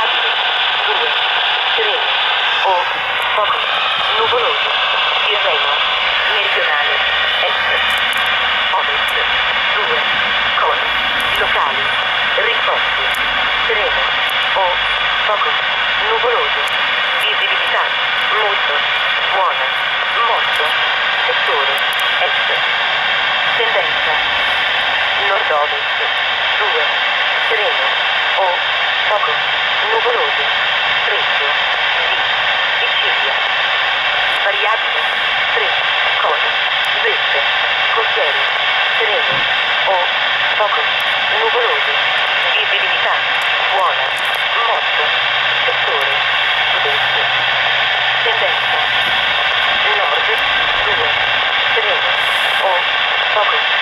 variabile 2, sereno o poco nuvoloso, Tirreno, meridionale, est, ovest, 2, con, locali, risposte, sereno o poco nuvoloso, visibilità molto buona, molto, settore, est, tendenza, nord-ovest, 2, sereno o poco poco, nuvoloso, visibilità, buona, morto, settore, sud-est, tendenza, nord, due, sereno, o, poco.